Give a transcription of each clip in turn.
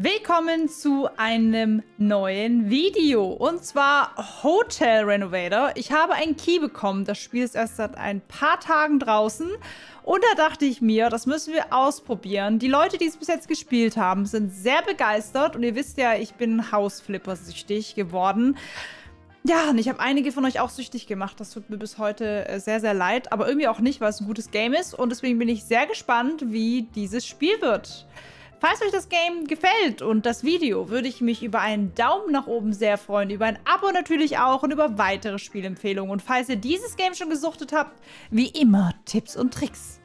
Willkommen zu einem neuen Video und zwar Hotel Renovator. Ich habe einen Key bekommen. Das Spiel ist erst seit ein paar Tagen draußen und da dachte ich mir, das müssen wir ausprobieren. Die Leute, die es bis jetzt gespielt haben, sind sehr begeistert und ihr wisst ja, ich bin Hausflipper-süchtig geworden. Ja, und ich habe einige von euch auch süchtig gemacht. Das tut mir bis heute äh, sehr, sehr leid, aber irgendwie auch nicht, weil es ein gutes Game ist und deswegen bin ich sehr gespannt, wie dieses Spiel wird. Falls euch das Game gefällt und das Video, würde ich mich über einen Daumen nach oben sehr freuen, über ein Abo natürlich auch und über weitere Spielempfehlungen. Und falls ihr dieses Game schon gesuchtet habt, wie immer Tipps und Tricks.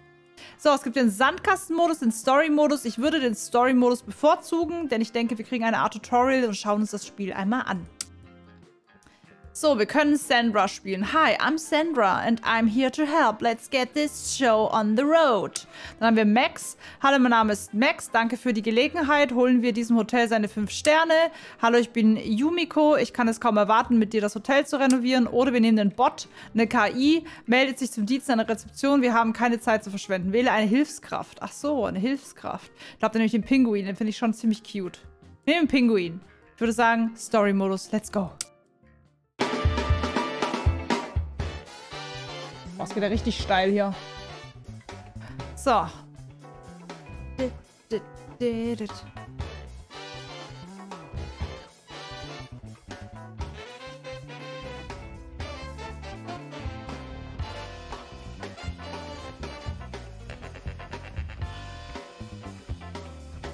So, es gibt den Sandkastenmodus, den Story-Modus. Ich würde den Story-Modus bevorzugen, denn ich denke, wir kriegen eine Art Tutorial und schauen uns das Spiel einmal an. So, wir können Sandra spielen. Hi, I'm Sandra and I'm here to help. Let's get this show on the road. Dann haben wir Max. Hallo, mein Name ist Max. Danke für die Gelegenheit. Holen wir diesem Hotel seine fünf Sterne. Hallo, ich bin Yumiko. Ich kann es kaum erwarten, mit dir das Hotel zu renovieren. Oder wir nehmen den Bot, eine KI, meldet sich zum Dienst an der Rezeption. Wir haben keine Zeit zu verschwenden. Wähle eine Hilfskraft. Ach so, eine Hilfskraft. Ich glaube nämlich den Pinguin. Den finde ich schon ziemlich cute. Nehmen Pinguin. Ich würde sagen, Story-Modus. Let's go. Oh, es geht ja richtig steil hier. So.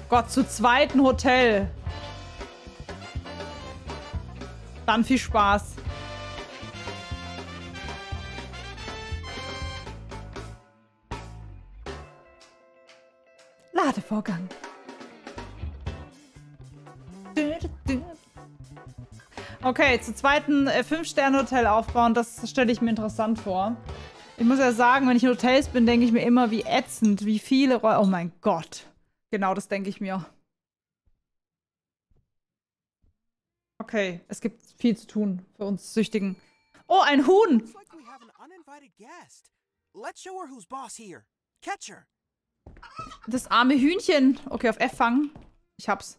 Gott, zu zweiten Hotel. Dann viel Spaß. Ladevorgang. Okay, zu zweiten äh, 5-Sterne-Hotel aufbauen, das stelle ich mir interessant vor. Ich muss ja sagen, wenn ich in Hotels bin, denke ich mir immer, wie ätzend, wie viele Räume. Oh mein Gott. Genau, das denke ich mir. Okay, es gibt viel zu tun für uns Süchtigen. Oh, ein Huhn! Let's show her who's boss here. Catch her. Das arme Hühnchen. Okay, auf F fangen. Ich hab's.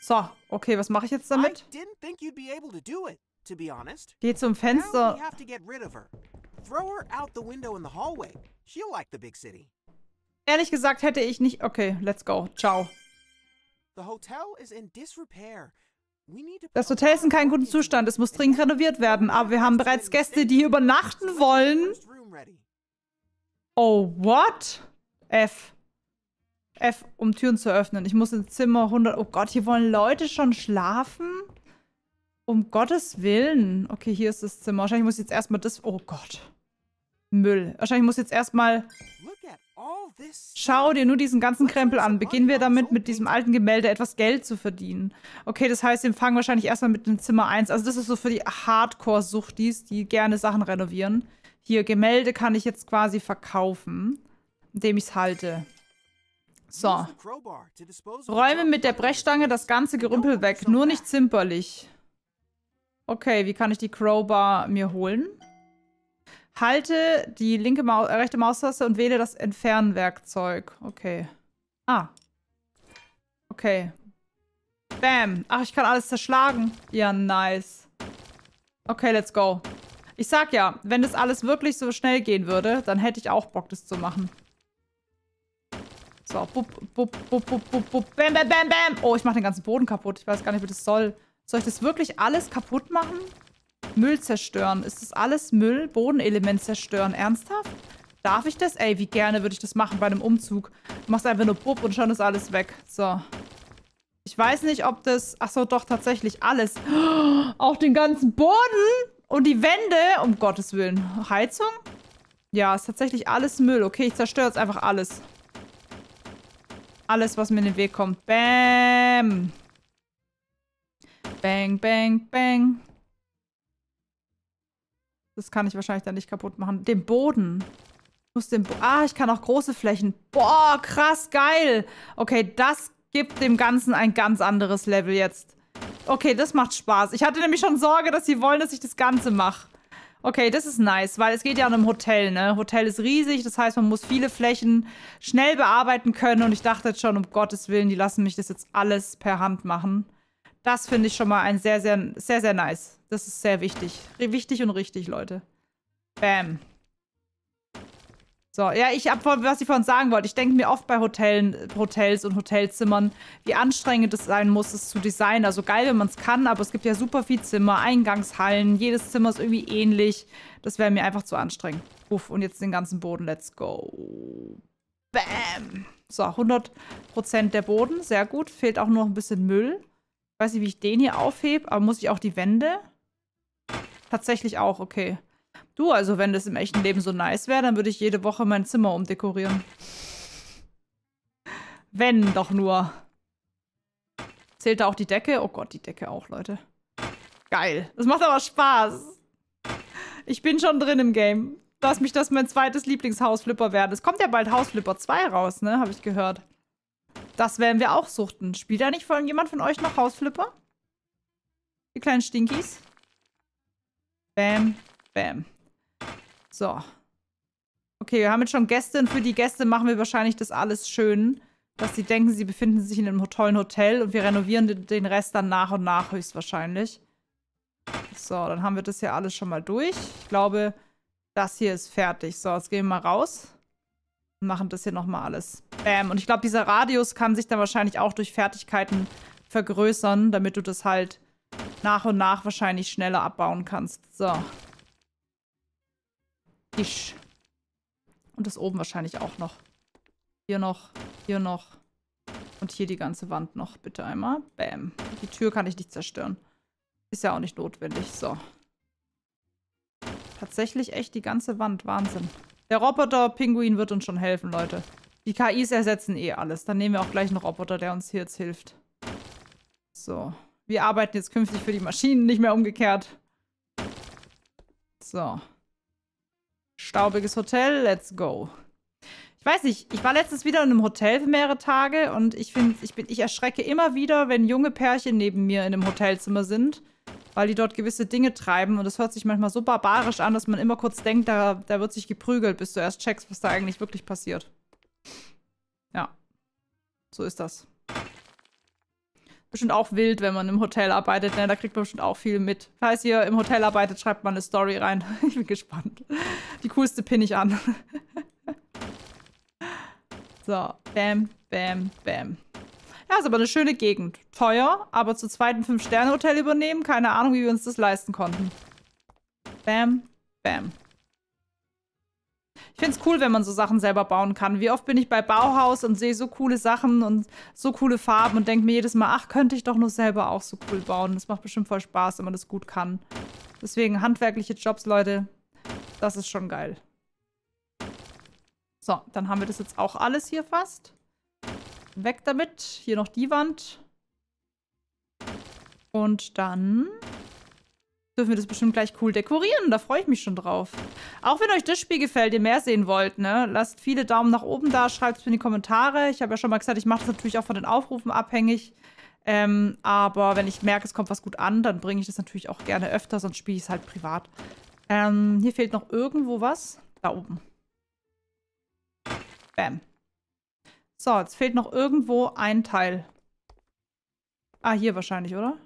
So, okay, was mache ich jetzt damit? Geh zum Fenster. Ehrlich gesagt hätte ich nicht... Okay, let's go. Ciao. Das Hotel ist in keinem guten Zustand. Es muss dringend renoviert werden. Aber wir haben bereits Gäste, die hier übernachten wollen. Oh, what? F. F, um Türen zu öffnen. Ich muss ins Zimmer 100... Oh Gott, hier wollen Leute schon schlafen? Um Gottes Willen. Okay, hier ist das Zimmer. Wahrscheinlich muss ich jetzt erstmal das... Oh Gott. Müll. Wahrscheinlich muss ich jetzt erstmal... Schau dir nur diesen ganzen Krempel an. Beginnen wir damit, mit diesem alten Gemälde etwas Geld zu verdienen. Okay, das heißt, wir fangen wahrscheinlich erstmal mit dem Zimmer 1. Also das ist so für die Hardcore-Suchtis, die gerne Sachen renovieren. Hier, Gemälde kann ich jetzt quasi verkaufen, indem ich es halte. So. Räume mit der Brechstange das ganze Gerümpel weg. Nur nicht zimperlich. Okay, wie kann ich die Crowbar mir holen? Halte die linke Mau äh, rechte Maustaste und wähle das Entfernwerkzeug. Okay. Ah. Okay. Bam. Ach, ich kann alles zerschlagen. Ja, nice. Okay, let's go. Ich sag ja, wenn das alles wirklich so schnell gehen würde, dann hätte ich auch Bock, das zu machen. So, bup, bup, bup, bup, bup, bup, bam, bam, bam, bam. Oh, ich mache den ganzen Boden kaputt. Ich weiß gar nicht, wie das soll. Soll ich das wirklich alles kaputt machen? Müll zerstören. Ist das alles Müll? Bodenelement zerstören. Ernsthaft? Darf ich das? Ey, wie gerne würde ich das machen bei einem Umzug. Du machst einfach nur Bub und schon ist alles weg. So. Ich weiß nicht, ob das... Achso, doch, tatsächlich alles. auch den ganzen Boden und die Wände. Um Gottes Willen. Heizung? Ja, ist tatsächlich alles Müll. Okay, ich zerstöre jetzt einfach alles. Alles, was mir in den Weg kommt. Bam. Bang, bang, bang. Das kann ich wahrscheinlich dann nicht kaputt machen. Den Boden. Ich muss den Bo ah, ich kann auch große Flächen. Boah, krass, geil. Okay, das gibt dem Ganzen ein ganz anderes Level jetzt. Okay, das macht Spaß. Ich hatte nämlich schon Sorge, dass sie wollen, dass ich das Ganze mache. Okay, das ist nice, weil es geht ja um ein Hotel, ne? Hotel ist riesig, das heißt, man muss viele Flächen schnell bearbeiten können. Und ich dachte jetzt schon, um Gottes Willen, die lassen mich das jetzt alles per Hand machen. Das finde ich schon mal ein sehr, sehr, sehr, sehr nice. Das ist sehr wichtig. Wichtig und richtig, Leute. Bam. So, ja, ich hab, was ich vorhin sagen wollte, ich denke mir oft bei Hotellen, Hotels und Hotelzimmern, wie anstrengend es sein muss, es zu designen. Also geil, wenn man es kann, aber es gibt ja super viel Zimmer, Eingangshallen, jedes Zimmer ist irgendwie ähnlich. Das wäre mir einfach zu anstrengend. Uff, und jetzt den ganzen Boden, let's go. Bam. So, 100% der Boden, sehr gut. Fehlt auch nur ein bisschen Müll. Weiß nicht, wie ich den hier aufhebe, aber muss ich auch die Wände? Tatsächlich auch, okay. Du, also wenn das im echten Leben so nice wäre, dann würde ich jede Woche mein Zimmer umdekorieren. Wenn doch nur. Zählt da auch die Decke? Oh Gott, die Decke auch, Leute. Geil. Das macht aber Spaß. Ich bin schon drin im Game. Lass mich das mein zweites Lieblingshausflipper werden. Es kommt ja bald Hausflipper 2 raus, ne? Habe ich gehört. Das werden wir auch suchten. Spielt da nicht von jemand von euch noch Hausflipper? Die kleinen Stinkies. Bam, bam. So. Okay, wir haben jetzt schon Gäste und für die Gäste machen wir wahrscheinlich das alles schön, dass sie denken, sie befinden sich in einem tollen Hotel und wir renovieren den Rest dann nach und nach höchstwahrscheinlich. So, dann haben wir das hier alles schon mal durch. Ich glaube, das hier ist fertig. So, jetzt gehen wir mal raus und machen das hier nochmal alles. Bam. Und ich glaube, dieser Radius kann sich dann wahrscheinlich auch durch Fertigkeiten vergrößern, damit du das halt nach und nach wahrscheinlich schneller abbauen kannst. So. Tisch. Und das oben wahrscheinlich auch noch. Hier noch, hier noch. Und hier die ganze Wand noch. Bitte einmal. Bam. Die Tür kann ich nicht zerstören. Ist ja auch nicht notwendig. So. Tatsächlich echt die ganze Wand. Wahnsinn. Der Roboter-Pinguin wird uns schon helfen, Leute. Die KIs ersetzen eh alles. Dann nehmen wir auch gleich einen Roboter, der uns hier jetzt hilft. So. Wir arbeiten jetzt künftig für die Maschinen, nicht mehr umgekehrt. So. Staubiges Hotel, let's go. Ich weiß nicht, ich war letztens wieder in einem Hotel für mehrere Tage und ich finde, ich, ich erschrecke immer wieder, wenn junge Pärchen neben mir in einem Hotelzimmer sind, weil die dort gewisse Dinge treiben und es hört sich manchmal so barbarisch an, dass man immer kurz denkt, da, da wird sich geprügelt, bis du erst checkst, was da eigentlich wirklich passiert. Ja, so ist das. Bestimmt auch wild, wenn man im Hotel arbeitet, ne? Da kriegt man bestimmt auch viel mit. Falls ihr im Hotel arbeitet, schreibt mal eine Story rein. ich bin gespannt. Die coolste pinne ich an. so, bam, bam, bam. Ja, ist aber eine schöne Gegend. Teuer, aber zu zweiten Fünf-Sterne-Hotel übernehmen. Keine Ahnung, wie wir uns das leisten konnten. Bam, bam. Ich finde es cool, wenn man so Sachen selber bauen kann. Wie oft bin ich bei Bauhaus und sehe so coole Sachen und so coole Farben und denke mir jedes Mal, ach, könnte ich doch nur selber auch so cool bauen. Das macht bestimmt voll Spaß, wenn man das gut kann. Deswegen handwerkliche Jobs, Leute, das ist schon geil. So, dann haben wir das jetzt auch alles hier fast. Weg damit. Hier noch die Wand. Und dann dürfen wir das bestimmt gleich cool dekorieren. Da freue ich mich schon drauf. Auch wenn euch das Spiel gefällt, ihr mehr sehen wollt, ne? Lasst viele Daumen nach oben da, schreibt es mir in die Kommentare. Ich habe ja schon mal gesagt, ich mache das natürlich auch von den Aufrufen abhängig. Ähm, aber wenn ich merke, es kommt was gut an, dann bringe ich das natürlich auch gerne öfter, sonst spiele ich es halt privat. Ähm, hier fehlt noch irgendwo was. Da oben. Bam. So, jetzt fehlt noch irgendwo ein Teil. Ah, hier wahrscheinlich, oder?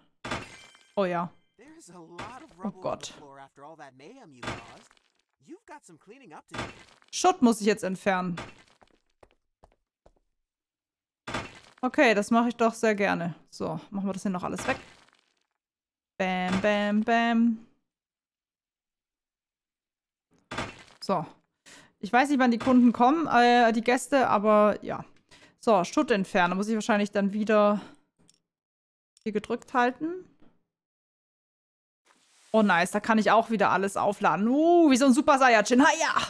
Oh ja. Oh Gott. Schutt muss ich jetzt entfernen. Okay, das mache ich doch sehr gerne. So, machen wir das hier noch alles weg. Bam, bam, bam. So. Ich weiß nicht, wann die Kunden kommen, äh, die Gäste, aber ja. So, Schutt entfernen. Muss ich wahrscheinlich dann wieder hier gedrückt halten. Oh nice, da kann ich auch wieder alles aufladen. Uh, wie so ein Super Saiyajin. Ha, ja.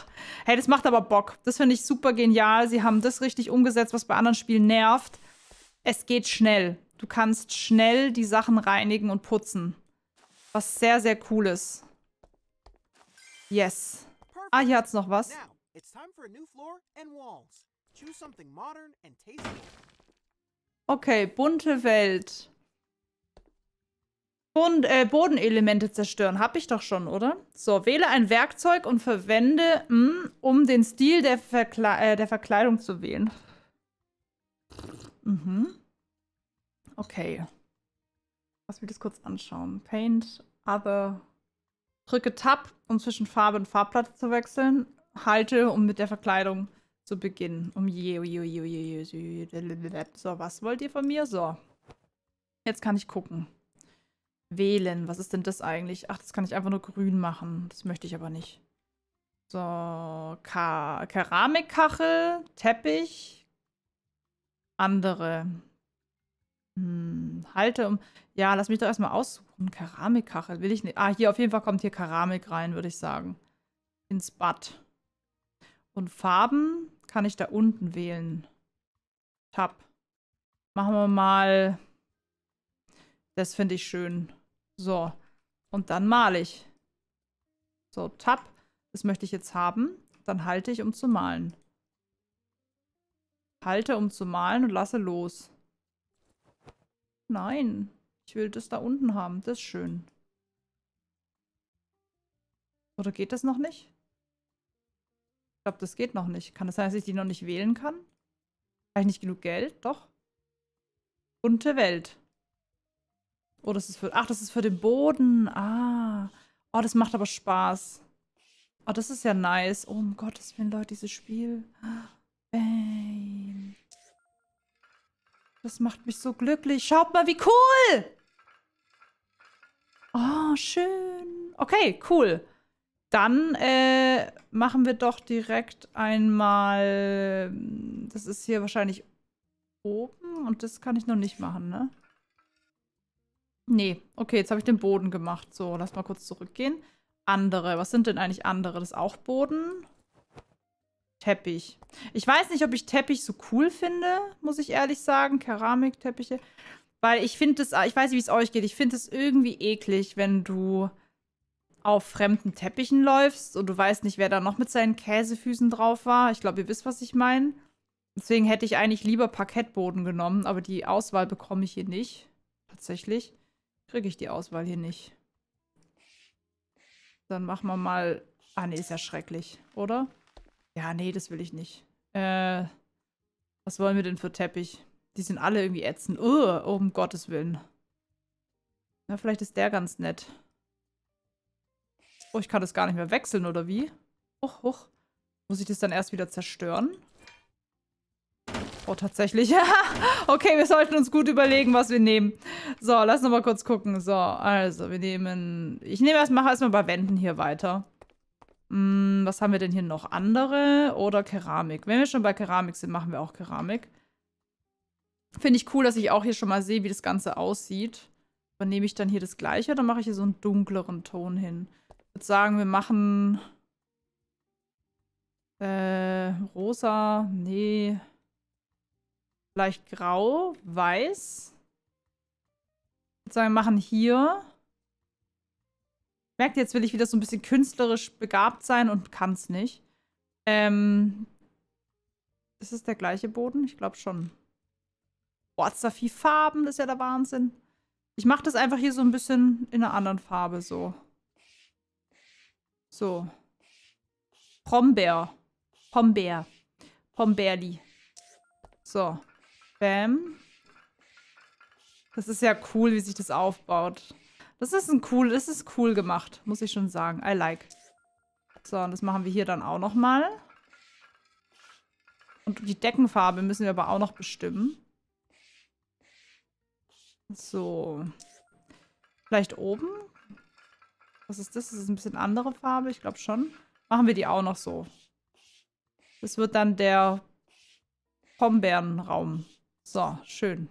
Hey, das macht aber Bock. Das finde ich super genial. Sie haben das richtig umgesetzt, was bei anderen Spielen nervt. Es geht schnell. Du kannst schnell die Sachen reinigen und putzen. Was sehr, sehr cool ist. Yes. Ah, hier hat's noch was. Okay, bunte Welt. Boden, äh, Bodenelemente zerstören. Hab ich doch schon, oder? So, wähle ein Werkzeug und verwende, mh, hm, um den Stil der, Verkle äh, der Verkleidung zu wählen. Mhm. Okay. Lass mich das kurz anschauen. Paint, Other. Drücke Tab, um zwischen Farbe und Farbplatte zu wechseln. Halte, um mit der Verkleidung zu beginnen. Um je, je, je, je, je, So, was wollt ihr von mir? So. Jetzt kann ich gucken. Wählen. Was ist denn das eigentlich? Ach, das kann ich einfach nur grün machen. Das möchte ich aber nicht. So, Ka Keramikkachel, Teppich, andere. Hm, halte um. Ja, lass mich doch erstmal aussuchen. Keramikkachel will ich nicht. Ah, hier auf jeden Fall kommt hier Keramik rein, würde ich sagen. Ins Bad. Und Farben kann ich da unten wählen. Tab. Machen wir mal. Das finde ich schön. So. Und dann male ich. So, Tab. Das möchte ich jetzt haben. Dann halte ich, um zu malen. Halte, um zu malen und lasse los. Nein. Ich will das da unten haben. Das ist schön. Oder geht das noch nicht? Ich glaube, das geht noch nicht. Kann das sein, dass ich die noch nicht wählen kann? Habe ich nicht genug Geld? Doch. Bunte Welt. Oh, das ist für. Ach, das ist für den Boden. Ah. Oh, das macht aber Spaß. Oh, das ist ja nice. Oh, um Gottes Willen, Leute, dieses Spiel. Bam. Das macht mich so glücklich. Schaut mal, wie cool! Oh, schön. Okay, cool. Dann äh, machen wir doch direkt einmal. Das ist hier wahrscheinlich oben und das kann ich noch nicht machen, ne? Nee, okay, jetzt habe ich den Boden gemacht. So, lass mal kurz zurückgehen. Andere, was sind denn eigentlich andere? Das ist auch Boden? Teppich. Ich weiß nicht, ob ich Teppich so cool finde, muss ich ehrlich sagen. Keramikteppiche. Weil ich finde das, ich weiß nicht, wie es euch geht. Ich finde es irgendwie eklig, wenn du auf fremden Teppichen läufst und du weißt nicht, wer da noch mit seinen Käsefüßen drauf war. Ich glaube, ihr wisst, was ich meine. Deswegen hätte ich eigentlich lieber Parkettboden genommen, aber die Auswahl bekomme ich hier nicht. Tatsächlich kriege ich die Auswahl hier nicht. Dann machen wir mal... Ah, nee, ist ja schrecklich, oder? Ja, nee, das will ich nicht. Äh, was wollen wir denn für Teppich? Die sind alle irgendwie ätzend. Uh, oh, um Gottes Willen. Na, vielleicht ist der ganz nett. Oh, ich kann das gar nicht mehr wechseln, oder wie? Huch, huch. Muss ich das dann erst wieder zerstören? Oh, tatsächlich. okay, wir sollten uns gut überlegen, was wir nehmen. So, lass noch mal kurz gucken. So, also, wir nehmen... Ich nehme erst, mache erstmal bei Wänden hier weiter. Hm, was haben wir denn hier noch? Andere oder Keramik? Wenn wir schon bei Keramik sind, machen wir auch Keramik. Finde ich cool, dass ich auch hier schon mal sehe, wie das Ganze aussieht. Aber nehme ich dann hier das gleiche oder mache ich hier so einen dunkleren Ton hin? Ich würde sagen, wir machen äh, rosa, nee. Vielleicht grau, weiß. Ich würde sagen, wir machen hier Merkt jetzt will ich wieder so ein bisschen künstlerisch begabt sein und kann es nicht. Ähm, ist es der gleiche Boden? Ich glaube schon. Boah, ist da viel Farben, das ist ja der Wahnsinn. Ich mache das einfach hier so ein bisschen in einer anderen Farbe, so. So. Pombeer. Pombeer. Pombeerli. So. Bam. Das ist ja cool, wie sich das aufbaut. Das ist ein cool, das ist cool gemacht, muss ich schon sagen. I like. So, und das machen wir hier dann auch nochmal. Und die Deckenfarbe müssen wir aber auch noch bestimmen. So. Vielleicht oben? Was ist das? Das ist ein bisschen andere Farbe, ich glaube schon. Machen wir die auch noch so. Das wird dann der Pombeerenraum. So, schön.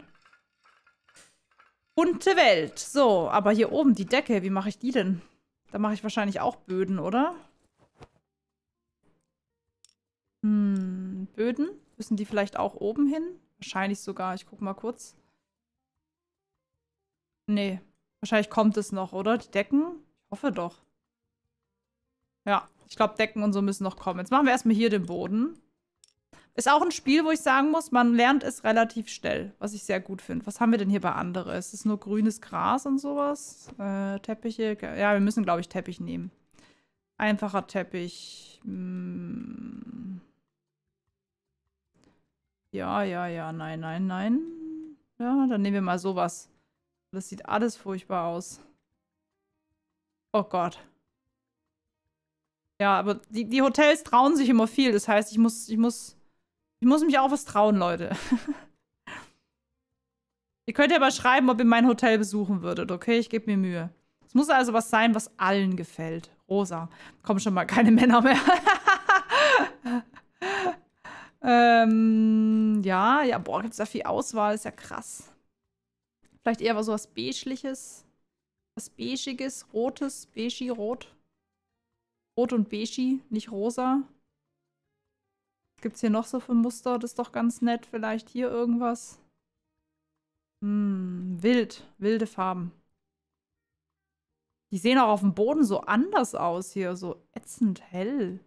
Bunte Welt. So, aber hier oben die Decke, wie mache ich die denn? Da mache ich wahrscheinlich auch Böden, oder? Hm, Böden? Müssen die vielleicht auch oben hin? Wahrscheinlich sogar. Ich gucke mal kurz. Nee. Wahrscheinlich kommt es noch, oder? Die Decken? Ich hoffe doch. Ja, ich glaube, Decken und so müssen noch kommen. Jetzt machen wir erstmal hier den Boden. Ist auch ein Spiel, wo ich sagen muss, man lernt es relativ schnell, was ich sehr gut finde. Was haben wir denn hier bei anderen? Ist es nur grünes Gras und sowas? Äh, Teppiche? Ja, wir müssen, glaube ich, Teppich nehmen. Einfacher Teppich. Hm. Ja, ja, ja, nein, nein, nein. Ja, dann nehmen wir mal sowas. Das sieht alles furchtbar aus. Oh Gott. Ja, aber die, die Hotels trauen sich immer viel. Das heißt, ich muss, ich muss, ich muss mich auch was trauen, Leute. ihr könnt ja mal schreiben, ob ihr mein Hotel besuchen würdet, okay? Ich gebe mir Mühe. Es muss also was sein, was allen gefällt. Rosa. Kommen schon mal keine Männer mehr. ähm, ja, ja, boah, gibt es da viel Auswahl, ist ja krass. Vielleicht eher was so was Beigeliches. Was Beigiges, Rotes, Beigi, Rot. Rot und Beigi, nicht rosa. Gibt es hier noch so für Muster? Das ist doch ganz nett. Vielleicht hier irgendwas. Hm, wild. Wilde Farben. Die sehen auch auf dem Boden so anders aus hier. So ätzend hell.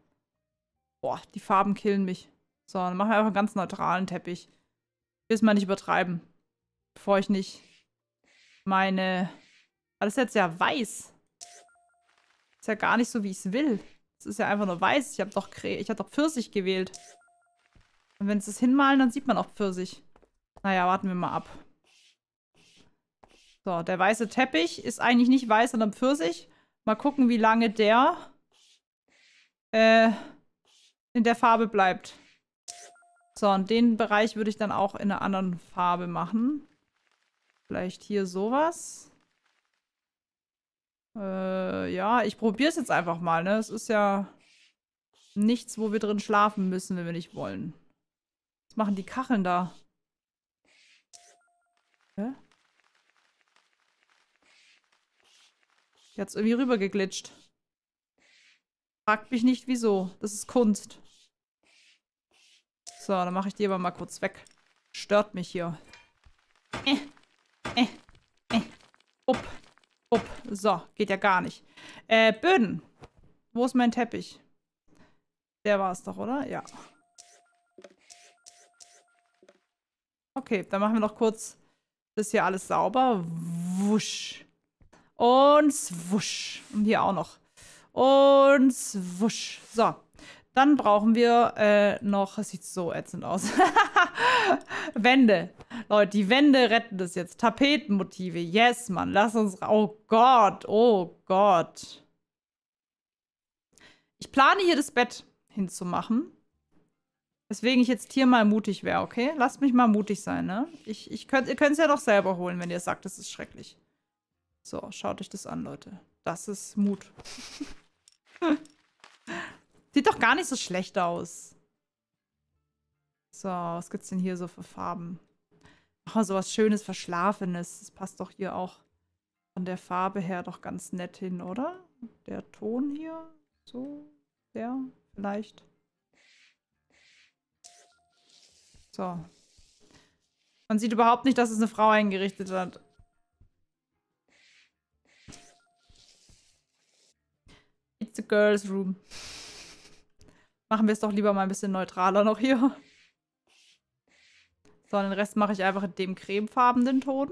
Boah, die Farben killen mich. So, dann machen wir einfach einen ganz neutralen Teppich. Ich will es mal nicht übertreiben. Bevor ich nicht meine... Aber das ist jetzt ja weiß. Ist ja gar nicht so, wie ich es will. Es ist ja einfach nur weiß. Ich habe doch, hab doch Pfirsich gewählt. Und wenn sie es hinmalen, dann sieht man auch Pfirsich. Naja, warten wir mal ab. So, der weiße Teppich ist eigentlich nicht weiß, sondern Pfirsich. Mal gucken, wie lange der äh, in der Farbe bleibt. So, und den Bereich würde ich dann auch in einer anderen Farbe machen. Vielleicht hier sowas. Äh, ja, ich probiere es jetzt einfach mal, ne? Es ist ja nichts, wo wir drin schlafen müssen, wenn wir nicht wollen. Was machen die Kacheln da? Hä? Hat's irgendwie rübergeglitscht. Fragt mich nicht, wieso. Das ist Kunst. So, dann mache ich die aber mal kurz weg. Stört mich hier. Äh, äh, äh. Upp. Upp. So, geht ja gar nicht. Äh, Böden. Wo ist mein Teppich? Der war es doch, oder? Ja. Okay, dann machen wir noch kurz das hier alles sauber. Wusch. Und wusch. Und hier auch noch. Und wusch. So. Dann brauchen wir äh, noch, es sieht so ätzend aus. Wände. Leute, die Wände retten das jetzt. Tapetenmotive. Yes, Mann. Lass uns. Oh Gott. Oh Gott. Ich plane hier das Bett hinzumachen. Weswegen ich jetzt hier mal mutig wäre, okay? Lasst mich mal mutig sein, ne? Ich, ich könnt, ihr könnt es ja doch selber holen, wenn ihr sagt, das ist schrecklich. So, schaut euch das an, Leute. Das ist Mut. Sieht doch gar nicht so schlecht aus. So, was gibt's denn hier so für Farben? Oh, so was Schönes, Verschlafenes. Das passt doch hier auch von der Farbe her doch ganz nett hin, oder? Der Ton hier. So, der vielleicht. So. Man sieht überhaupt nicht, dass es eine Frau eingerichtet hat. It's a girl's room. Machen wir es doch lieber mal ein bisschen neutraler noch hier. So, den Rest mache ich einfach in dem cremefarbenen Ton.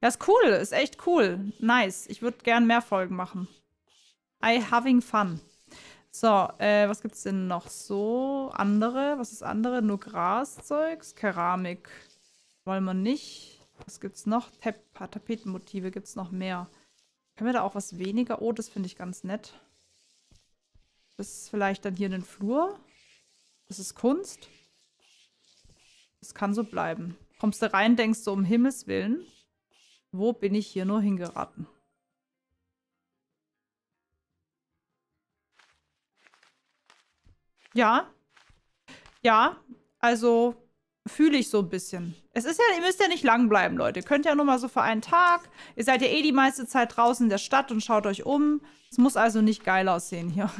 Ja, ist cool. Ist echt cool. Nice. Ich würde gern mehr Folgen machen. I having fun. So, äh, was gibt's denn noch so? Andere? Was ist andere? Nur Graszeugs? Keramik. Wollen wir nicht. Was gibt's noch? Tap Tapetenmotive gibt's noch mehr. Können wir da auch was weniger? Oh, das finde ich ganz nett. Das ist vielleicht dann hier ein Flur. Das ist Kunst. Das kann so bleiben. Kommst du rein, denkst du, um Himmels Willen, wo bin ich hier nur hingeraten? Ja. Ja, also fühle ich so ein bisschen. Es ist ja, ihr müsst ja nicht lang bleiben, Leute. Ihr könnt ja nur mal so für einen Tag. Ihr seid ja eh die meiste Zeit draußen in der Stadt und schaut euch um. Es muss also nicht geil aussehen hier.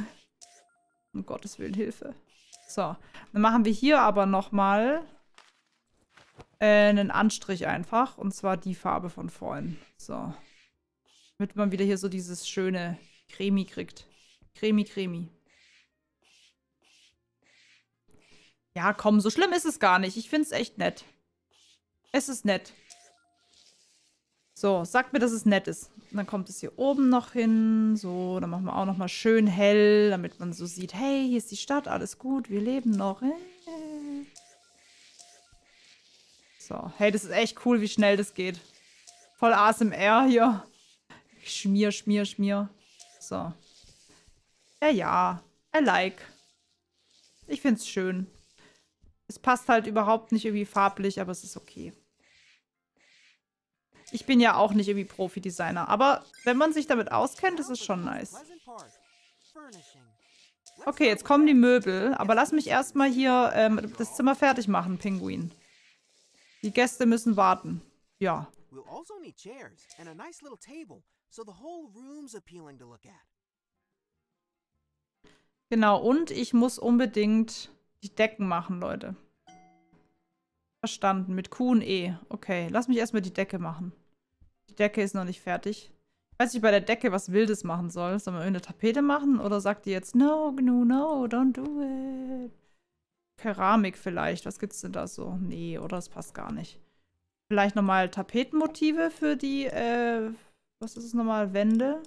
Um Gottes Willen, Hilfe. So, dann machen wir hier aber nochmal äh, einen Anstrich einfach. Und zwar die Farbe von vorhin. So. Damit man wieder hier so dieses schöne Cremi kriegt. Cremi, Cremi. Ja, komm, so schlimm ist es gar nicht. Ich finde es echt nett. Es ist nett. So, sag mir, dass es nett ist. Und dann kommt es hier oben noch hin. So, dann machen wir auch noch mal schön hell, damit man so sieht, hey, hier ist die Stadt, alles gut, wir leben noch. So, hey, das ist echt cool, wie schnell das geht. Voll ASMR hier. Schmier, schmier, schmier. So. Ja, ja. I like. Ich find's schön. Es passt halt überhaupt nicht irgendwie farblich, aber es ist okay. Ich bin ja auch nicht irgendwie Profi-Designer, aber wenn man sich damit auskennt, ist es schon nice. Okay, jetzt kommen die Möbel, aber lass mich erstmal hier ähm, das Zimmer fertig machen, Pinguin. Die Gäste müssen warten. Ja. Also genau, und ich muss unbedingt die Decken machen, Leute. Verstanden. Mit Q und E. Okay, lass mich erstmal die Decke machen. Die Decke ist noch nicht fertig. Ich weiß nicht, bei der Decke was Wildes machen soll. Sollen wir irgendeine Tapete machen? Oder sagt die jetzt, no, no, no, don't do it? Keramik vielleicht. Was gibt's denn da so? Nee, oder? Das passt gar nicht. Vielleicht nochmal Tapetenmotive für die, äh, was ist es nochmal? Wände?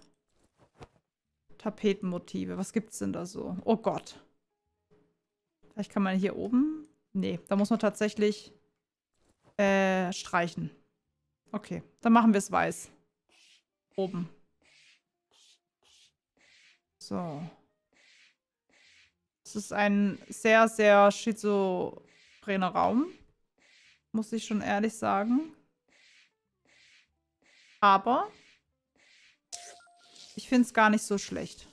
Tapetenmotive. Was gibt's denn da so? Oh Gott. Vielleicht kann man hier oben... Nee, da muss man tatsächlich äh, streichen. Okay, dann machen wir es weiß. Oben. So. Es ist ein sehr, sehr schizophrener Raum. Muss ich schon ehrlich sagen. Aber ich finde es gar nicht so schlecht.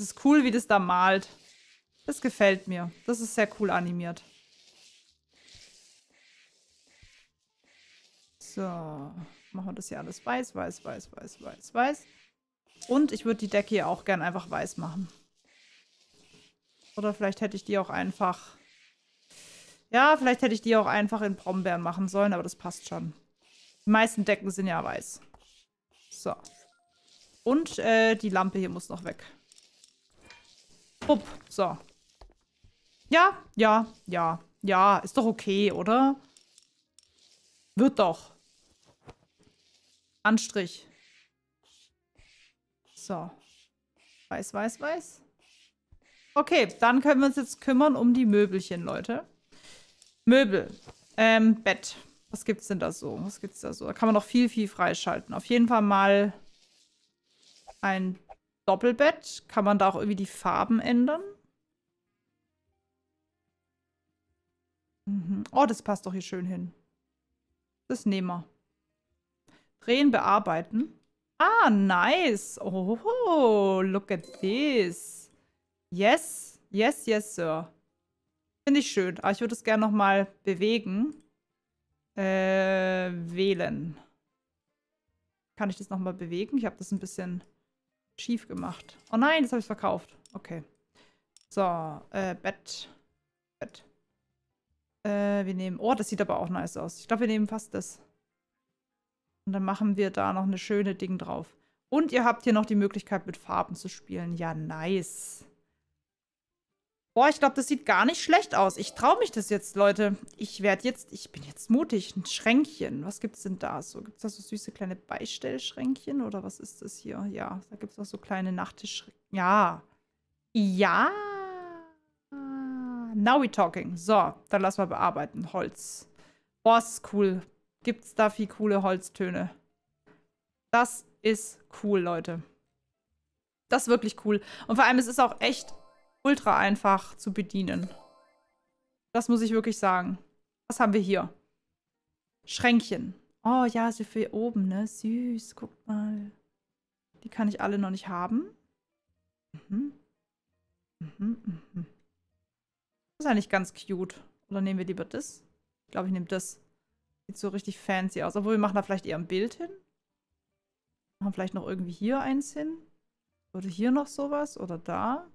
Es ist cool, wie das da malt. Das gefällt mir. Das ist sehr cool animiert. So, machen wir das hier alles weiß, weiß, weiß, weiß, weiß, weiß. Und ich würde die Decke hier auch gern einfach weiß machen. Oder vielleicht hätte ich die auch einfach... Ja, vielleicht hätte ich die auch einfach in Brombeeren machen sollen, aber das passt schon. Die meisten Decken sind ja weiß. So. Und äh, die Lampe hier muss noch weg. Upp, so. Ja, ja, ja, ja, ist doch okay, oder? Wird doch. Anstrich. So. Weiß, weiß, weiß. Okay, dann können wir uns jetzt kümmern um die Möbelchen, Leute. Möbel. Ähm, Bett. Was gibt's denn da so? Was gibt's da so? Da kann man noch viel, viel freischalten. Auf jeden Fall mal ein Doppelbett. Kann man da auch irgendwie die Farben ändern? Mhm. Oh, das passt doch hier schön hin. Das nehmen wir. Drehen, bearbeiten. Ah, nice. Oh, look at this. Yes, yes, yes, Sir. Finde ich schön. Aber ich würde es gerne nochmal bewegen. Äh, wählen. Kann ich das nochmal bewegen? Ich habe das ein bisschen schief gemacht. Oh nein, das habe ich verkauft. Okay. So, äh, Bett. Bett. Äh, wir nehmen... Oh, das sieht aber auch nice aus. Ich glaube, wir nehmen fast das. Und dann machen wir da noch eine schöne Ding drauf. Und ihr habt hier noch die Möglichkeit, mit Farben zu spielen. Ja, nice. Boah, ich glaube, das sieht gar nicht schlecht aus. Ich traue mich das jetzt, Leute. Ich werde jetzt, ich bin jetzt mutig. Ein Schränkchen. Was gibt es denn da so? Gibt es da so süße kleine Beistellschränkchen? Oder was ist das hier? Ja, da gibt es auch so kleine Nachttisch... Ja. Ja. Now we talking. So, dann lass mal bearbeiten. Holz. Boah, ist cool gibt es da viel coole Holztöne. Das ist cool, Leute. Das ist wirklich cool. Und vor allem, es ist auch echt ultra einfach zu bedienen. Das muss ich wirklich sagen. Was haben wir hier? Schränkchen. Oh ja, so für oben, ne? Süß, guck mal. Die kann ich alle noch nicht haben. Mhm. Mhm, mhm. Das ist eigentlich ganz cute. Oder nehmen wir lieber das? Ich glaube, ich nehme das. Sieht so richtig fancy aus. Obwohl, wir machen da vielleicht eher ein Bild hin. Machen vielleicht noch irgendwie hier eins hin. Oder hier noch sowas. Oder da.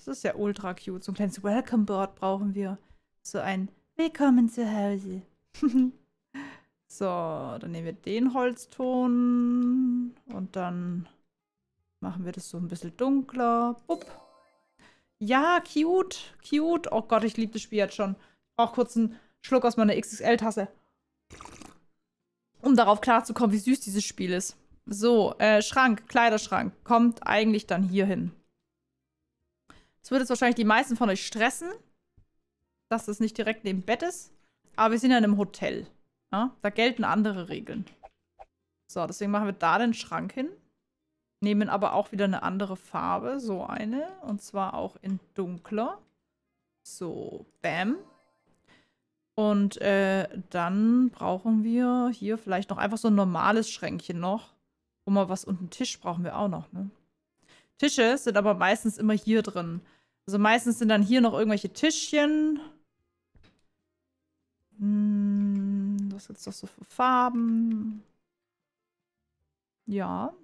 Das ist ja ultra cute. So ein kleines Welcome Board brauchen wir. So ein Willkommen zu Hause. so, dann nehmen wir den Holzton. Und dann machen wir das so ein bisschen dunkler. Upp. Ja, cute. Cute. Oh Gott, ich liebe das Spiel jetzt schon. Ich brauche kurz einen Schluck aus meiner XXL-Tasse. Um darauf klarzukommen, wie süß dieses Spiel ist. So, äh, Schrank, Kleiderschrank. Kommt eigentlich dann hier hin. Das wird jetzt wahrscheinlich die meisten von euch stressen, dass das nicht direkt neben Bett ist. Aber wir sind ja in einem Hotel. Ja? Da gelten andere Regeln. So, deswegen machen wir da den Schrank hin. Nehmen aber auch wieder eine andere Farbe. So eine. Und zwar auch in dunkler. So, bam. Und äh, dann brauchen wir hier vielleicht noch einfach so ein normales Schränkchen noch. Wo mal was und einen Tisch brauchen wir auch noch, ne? Tische sind aber meistens immer hier drin. Also meistens sind dann hier noch irgendwelche Tischchen. Hm, was gibt's doch so für Farben? Ja.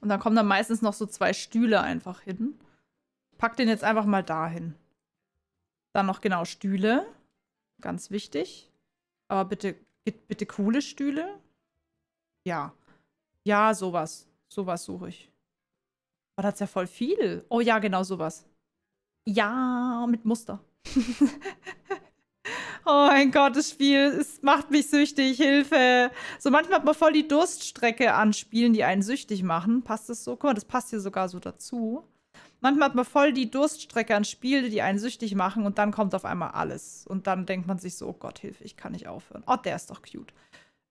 Und dann kommen dann meistens noch so zwei Stühle einfach hin. Pack den jetzt einfach mal dahin. Dann noch genau Stühle. Ganz wichtig. Aber bitte, bitte coole Stühle. Ja. Ja, sowas. Sowas suche ich. Oh, das ist ja voll viel. Oh ja, genau sowas. Ja, mit Muster. Oh mein Gott, das Spiel, es macht mich süchtig, Hilfe. So manchmal hat man voll die Durststrecke an Spielen, die einen süchtig machen. Passt das so? Guck mal, das passt hier sogar so dazu. Manchmal hat man voll die Durststrecke an Spiele, die einen süchtig machen und dann kommt auf einmal alles. Und dann denkt man sich so, oh Gott, Hilfe, ich kann nicht aufhören. Oh, der ist doch cute.